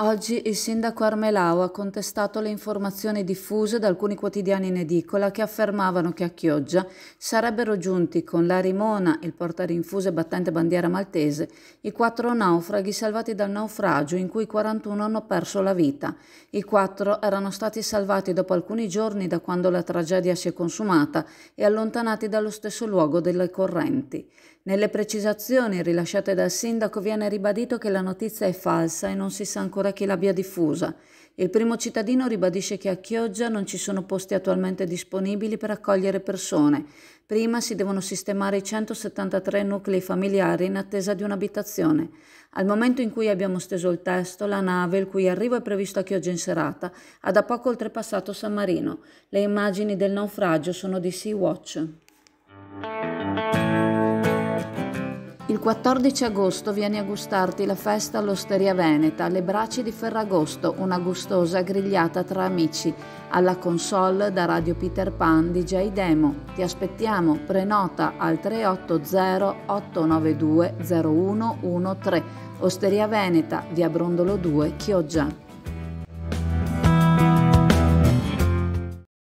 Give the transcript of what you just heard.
Oggi il sindaco Armelau ha contestato le informazioni diffuse da alcuni quotidiani in edicola che affermavano che a Chioggia sarebbero giunti con la Rimona, il portarinfuse battente bandiera maltese, i quattro naufraghi salvati dal naufragio in cui 41 hanno perso la vita. I quattro erano stati salvati dopo alcuni giorni da quando la tragedia si è consumata e allontanati dallo stesso luogo delle correnti. Nelle precisazioni rilasciate dal sindaco viene ribadito che la notizia è falsa e non si sa ancora chi l'abbia diffusa. Il primo cittadino ribadisce che a Chioggia non ci sono posti attualmente disponibili per accogliere persone. Prima si devono sistemare i 173 nuclei familiari in attesa di un'abitazione. Al momento in cui abbiamo steso il testo, la nave, il cui arrivo è previsto a Chioggia in serata, ha da poco oltrepassato San Marino. Le immagini del naufragio sono di Sea-Watch. 14 agosto vieni a gustarti la festa all'Osteria Veneta, le braccia di Ferragosto, una gustosa grigliata tra amici. Alla console da Radio Peter Pan DJ Demo. Ti aspettiamo, prenota al 380 892 0113. Osteria Veneta, via Brondolo 2, Chioggia.